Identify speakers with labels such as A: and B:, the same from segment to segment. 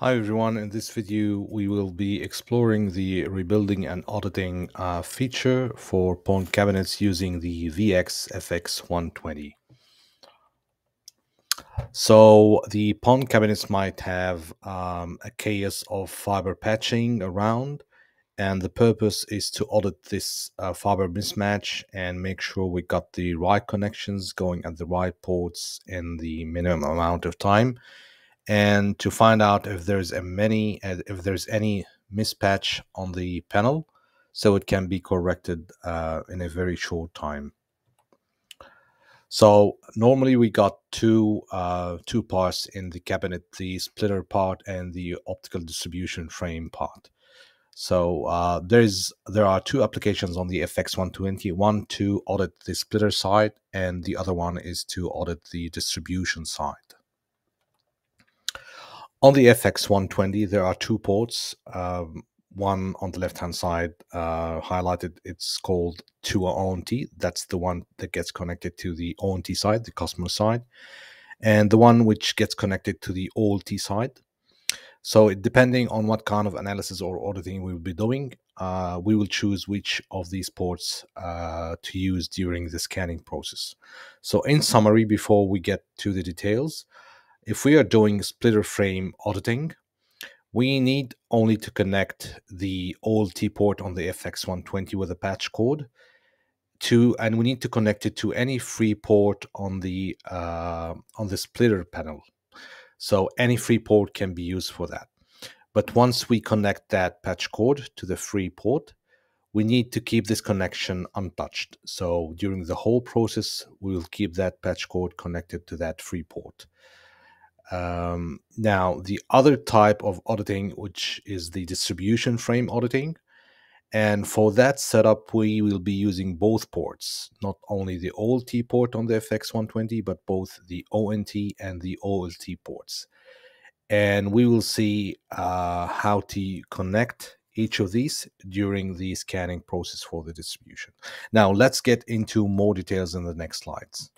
A: Hi everyone, in this video we will be exploring the rebuilding and auditing uh, feature for PON cabinets using the VeEX FX120. So the PON cabinets might have um, a chaos of fiber patching around and the purpose is to audit this uh, fiber mismatch and make sure we got the right connections going at the right ports in the minimum amount of time and to find out if there's a many uh, if there's any mispatch on the panel so it can be corrected uh, in a very short time. So normally we got two uh, two parts in the cabinet the splitter part and the optical distribution frame part. So uh, there's there are two applications on the FX120 one to audit the splitter side and the other one is to audit the distribution side on the FX120, there are two ports. Um, one on the left hand side uh, highlighted, it's called to ONT. That's the one that gets connected to the ONT side, the customer side, and the one which gets connected to the OLT side. So, depending on what kind of analysis or auditing we will be doing, uh, we will choose which of these ports uh, to use during the scanning process. So, in summary, before we get to the details, if we are doing splitter frame auditing, we need only to connect the OLT port on the FX120 with a patch cord to, and we need to connect it to any free port on the uh, on the splitter panel. So any free port can be used for that. But once we connect that patch cord to the free port, we need to keep this connection untouched. So during the whole process, we will keep that patch cord connected to that free port. Um, now, the other type of auditing, which is the distribution frame auditing, and for that setup, we will be using both ports, not only the OLT port on the FX120, but both the ONT and the OLT ports. And we will see uh, how to connect each of these during the scanning process for the distribution. Now, let's get into more details in the next slides.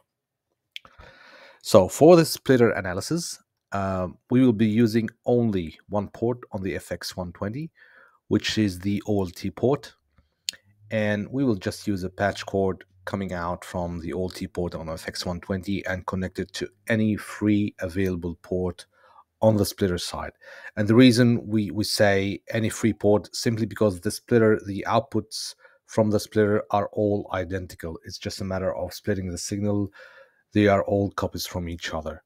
A: So for the splitter analysis, um, we will be using only one port on the FX120, which is the OLT port. And we will just use a patch cord coming out from the OLT port on FX120 and connect it to any free available port on the splitter side. And the reason we, we say any free port simply because the splitter, the outputs from the splitter are all identical. It's just a matter of splitting the signal they are all copies from each other.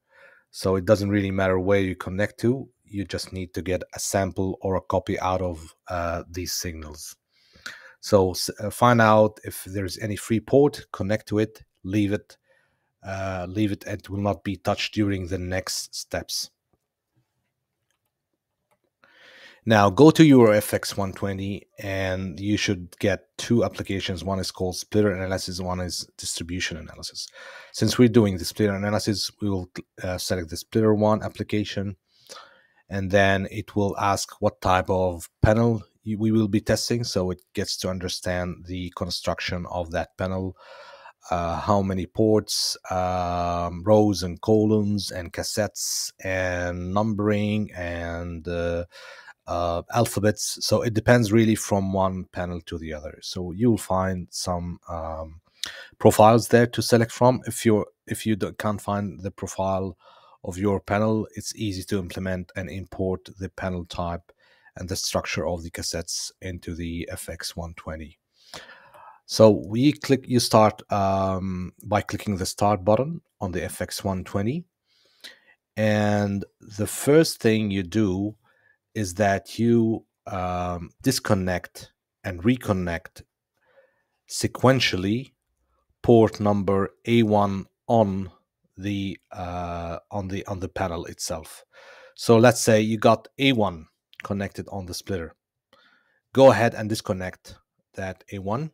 A: So it doesn't really matter where you connect to. You just need to get a sample or a copy out of uh, these signals. So uh, find out if there's any free port, connect to it, leave it, uh, leave it. It will not be touched during the next steps. Now go to your FX120 and you should get two applications. One is called splitter analysis, one is distribution analysis. Since we're doing the splitter analysis, we will uh, select the splitter one application and then it will ask what type of panel we will be testing. So it gets to understand the construction of that panel, uh, how many ports, um, rows and columns and cassettes and numbering and uh, uh, alphabets. So it depends really from one panel to the other. So you'll find some um, profiles there to select from. If you're if you can't find the profile of your panel, it's easy to implement and import the panel type and the structure of the cassettes into the FX120. So we click, you start um, by clicking the start button on the FX120. And the first thing you do is that you um, disconnect and reconnect sequentially port number A1 on the uh, on the on the panel itself. So let's say you got A1 connected on the splitter. Go ahead and disconnect that A1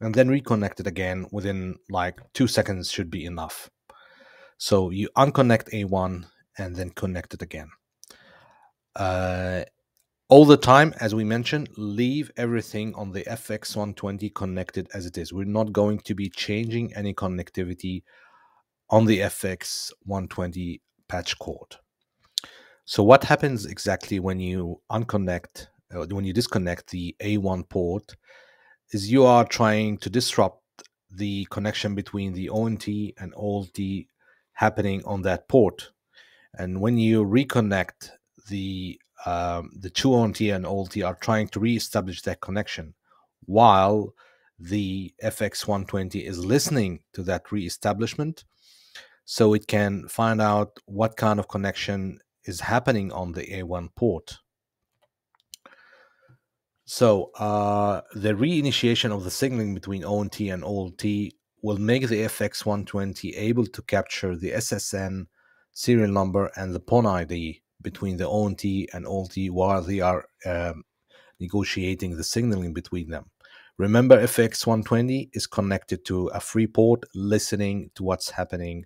A: and then reconnect it again within like two seconds should be enough. So you unconnect A1 and then connect it again. Uh, all the time, as we mentioned, leave everything on the FX120 connected as it is. We're not going to be changing any connectivity on the FX120 patch cord. So what happens exactly when you unconnect, uh, when you disconnect the A1 port, is you are trying to disrupt the connection between the ONT and OLT happening on that port. And when you reconnect the um, the two ONT and OLT are trying to re-establish that connection, while the FX120 is listening to that re-establishment, so it can find out what kind of connection is happening on the A1 port. So uh, the reinitiation of the signaling between ONT and OLT will make the FX120 able to capture the SSN serial number and the PON ID between the ONT and OLT while they are um, negotiating the signaling between them. Remember, FX120 is connected to a free port listening to what's happening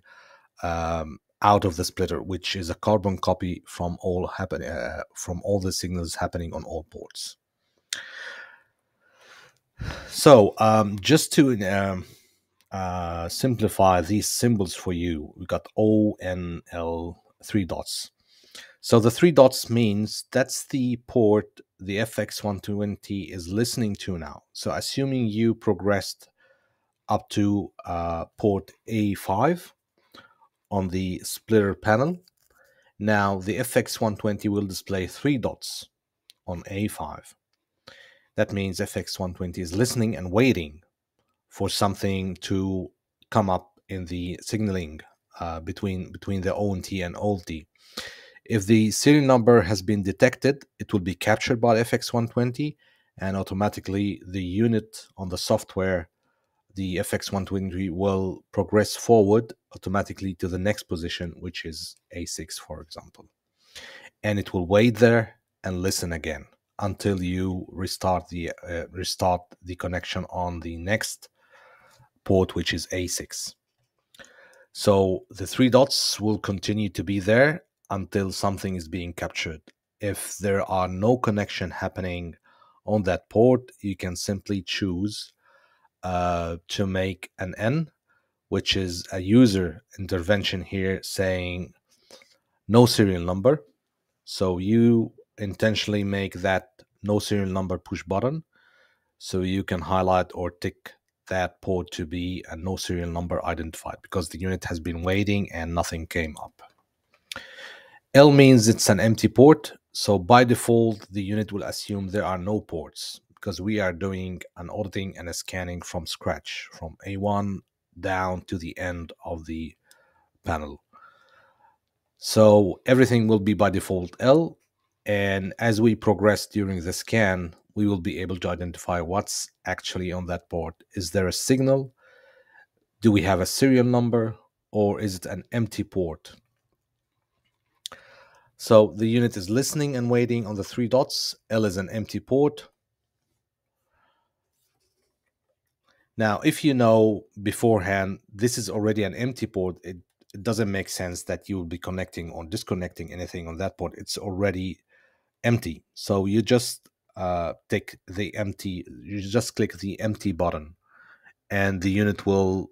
A: um, out of the splitter, which is a carbon copy from all happen uh, from all the signals happening on all ports. So, um, just to um, uh, simplify these symbols for you, we got O, N, L, three dots. So the three dots means that's the port the FX120 is listening to now. So assuming you progressed up to uh, port A5 on the splitter panel, now the FX120 will display three dots on A5. That means FX120 is listening and waiting for something to come up in the signaling uh, between between the ONT and OLT. If the serial number has been detected, it will be captured by FX120 and automatically the unit on the software, the FX120 will progress forward automatically to the next position, which is A6, for example. And it will wait there and listen again until you restart the uh, restart the connection on the next port, which is A6. So the three dots will continue to be there until something is being captured. If there are no connection happening on that port, you can simply choose uh, to make an N, which is a user intervention here saying no serial number. So you intentionally make that no serial number push button so you can highlight or tick that port to be a no serial number identified because the unit has been waiting and nothing came up. L means it's an empty port. So by default, the unit will assume there are no ports because we are doing an auditing and a scanning from scratch, from A1 down to the end of the panel. So everything will be by default L. And as we progress during the scan, we will be able to identify what's actually on that port. Is there a signal? Do we have a serial number? Or is it an empty port? So the unit is listening and waiting on the three dots. L is an empty port. Now, if you know beforehand this is already an empty port, it, it doesn't make sense that you will be connecting or disconnecting anything on that port. It's already empty. So you just uh, take the empty, you just click the empty button and the unit will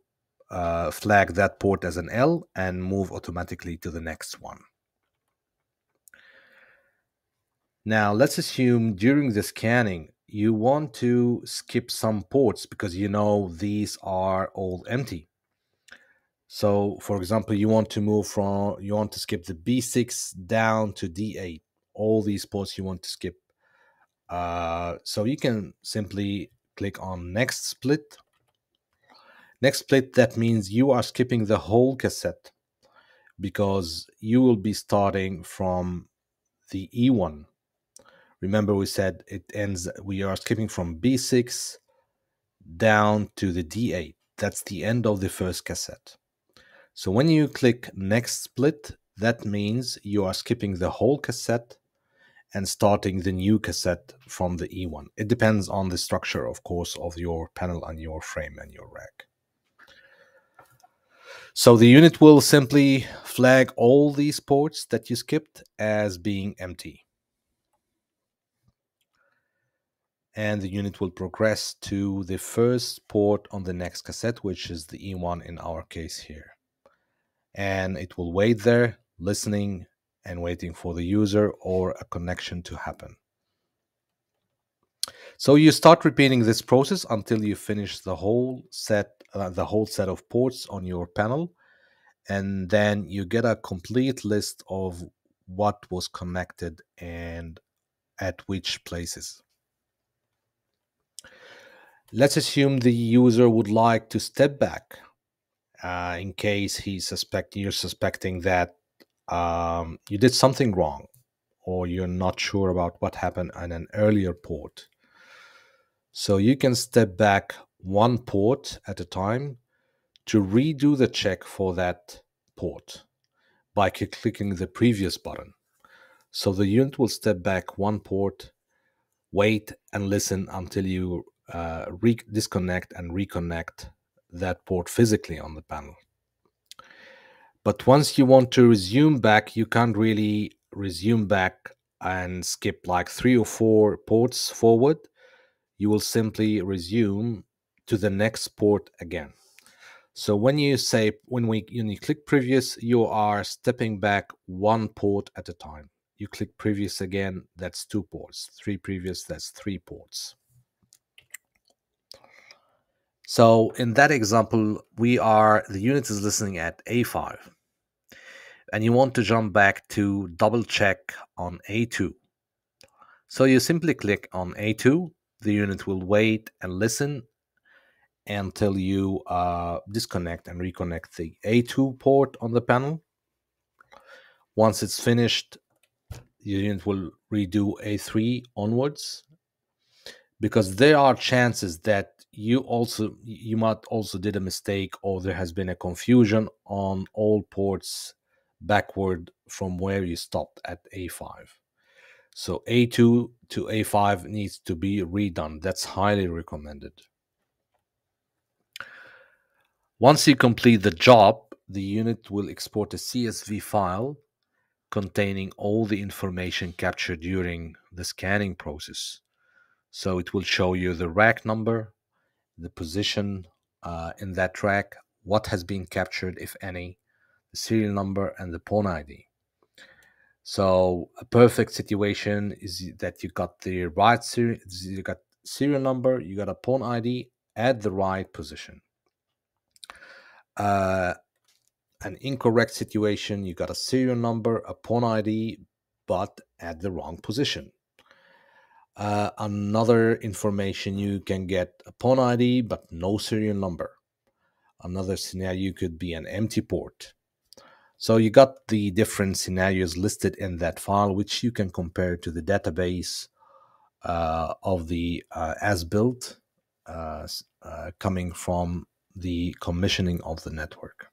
A: uh, flag that port as an L and move automatically to the next one. Now, let's assume during the scanning, you want to skip some ports because you know these are all empty. So, for example, you want to move from, you want to skip the B6 down to D8. All these ports you want to skip. Uh, so you can simply click on next split. Next split, that means you are skipping the whole cassette because you will be starting from the E1 Remember, we said it ends, we are skipping from B6 down to the D8. That's the end of the first cassette. So when you click next split, that means you are skipping the whole cassette and starting the new cassette from the E1. It depends on the structure, of course, of your panel and your frame and your rack. So the unit will simply flag all these ports that you skipped as being empty. And the unit will progress to the first port on the next cassette, which is the E1 in our case here. And it will wait there, listening and waiting for the user or a connection to happen. So you start repeating this process until you finish the whole set, uh, the whole set of ports on your panel, and then you get a complete list of what was connected and at which places. Let's assume the user would like to step back uh, in case he's suspect you're suspecting that um, you did something wrong or you're not sure about what happened on an earlier port. So you can step back one port at a time to redo the check for that port by clicking the previous button. So the unit will step back one port, wait and listen until you uh, disconnect and reconnect that port physically on the panel. But once you want to resume back, you can't really resume back and skip like three or four ports forward. You will simply resume to the next port again. So when you say when we when you click previous, you are stepping back one port at a time. You click previous again, that's two ports. Three previous, that's three ports. So in that example, we are the unit is listening at A5 and you want to jump back to double check on A2. So you simply click on A2, the unit will wait and listen until you uh, disconnect and reconnect the A2 port on the panel. Once it's finished, the unit will redo A3 onwards because there are chances that you also you might also did a mistake or there has been a confusion on all ports backward from where you stopped at A5. So A2 to A5 needs to be redone. That's highly recommended. Once you complete the job, the unit will export a CSV file containing all the information captured during the scanning process. So it will show you the rack number, the position uh, in that track, what has been captured, if any, the serial number, and the PON ID. So a perfect situation is that you got the right serial, you got serial number, you got a PON ID at the right position uh, an incorrect situation, you got a serial number, a pawn ID, but at the wrong position. Uh, another information you can get a ID, but no serial number. Another scenario could be an empty port. So you got the different scenarios listed in that file, which you can compare to the database uh, of the uh, as built uh, uh, coming from the commissioning of the network.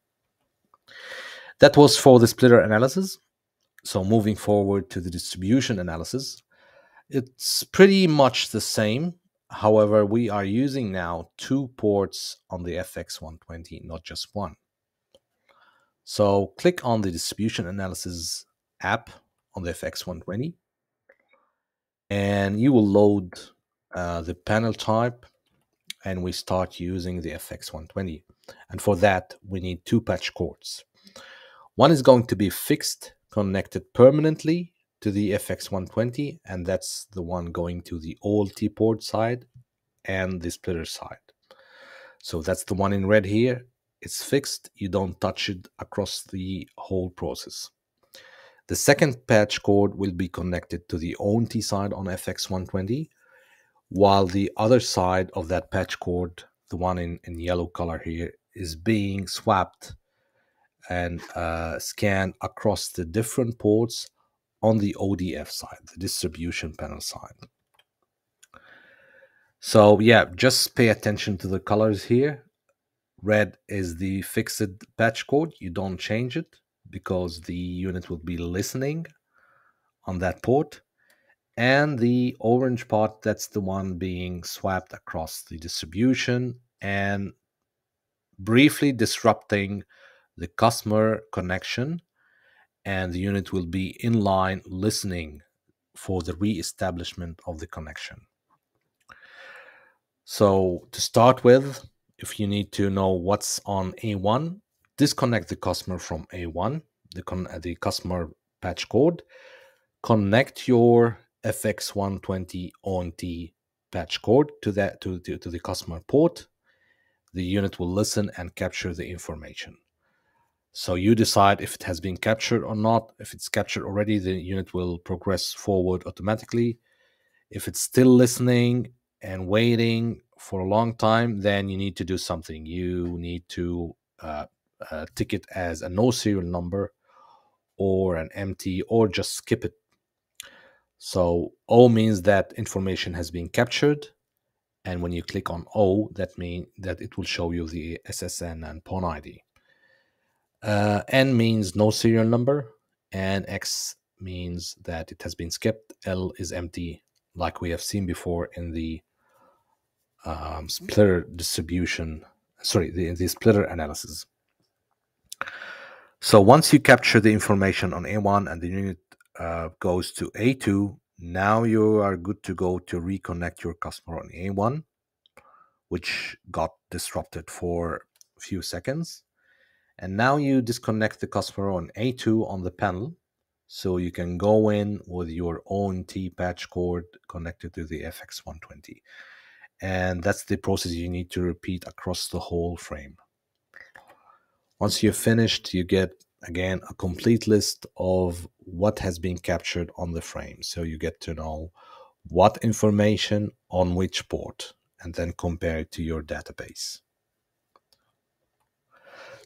A: That was for the splitter analysis. So moving forward to the distribution analysis, it's pretty much the same. However, we are using now two ports on the FX120, not just one. So click on the distribution analysis app on the FX120 and you will load uh, the panel type and we start using the FX120. And for that, we need two patch cords. One is going to be fixed, connected permanently to the FX120, and that's the one going to the OLT port side and the splitter side. So that's the one in red here. It's fixed, you don't touch it across the whole process. The second patch cord will be connected to the ONT side on FX120, while the other side of that patch cord, the one in, in yellow color here, is being swapped and uh, scanned across the different ports on the ODF side, the distribution panel side. So yeah, just pay attention to the colors here. Red is the fixed patch cord. You don't change it because the unit will be listening on that port and the orange part that's the one being swapped across the distribution and briefly disrupting the customer connection and the unit will be in line listening for the re-establishment of the connection so to start with if you need to know what's on a1 disconnect the customer from a1 the, the customer patch cord, connect your FX120 ONT patch cord to that to, to, to the customer port. The unit will listen and capture the information. So you decide if it has been captured or not. If it's captured already, the unit will progress forward automatically. If it's still listening and waiting for a long time, then you need to do something. You need to uh, uh, tick it as a no serial number or an empty or just skip it. So O means that information has been captured. And when you click on O, that means that it will show you the SSN and PON ID. Uh, N means no serial number, and X means that it has been skipped. L is empty, like we have seen before in the um, splitter distribution, sorry, the, the splitter analysis. So once you capture the information on A1 and the unit uh, goes to A2, now you are good to go to reconnect your customer on A1, which got disrupted for a few seconds. And now you disconnect the customer on A2 on the panel. So you can go in with your ONT patch cord connected to the FX120 and that's the process you need to repeat across the whole frame. Once you've finished, you get again a complete list of what has been captured on the frame. So you get to know what information on which port and then compare it to your database.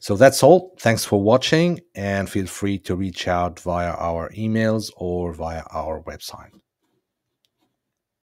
A: So that's all. Thanks for watching and feel free to reach out via our emails or via our website.